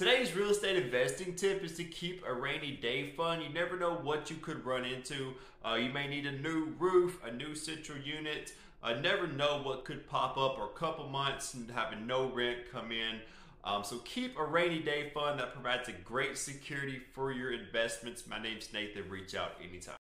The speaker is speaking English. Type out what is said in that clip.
Today's real estate investing tip is to keep a rainy day fund. You never know what you could run into. Uh, you may need a new roof, a new central unit. Uh, never know what could pop up or a couple months and having no rent come in. Um, so keep a rainy day fund that provides a great security for your investments. My name's Nathan. Reach out anytime.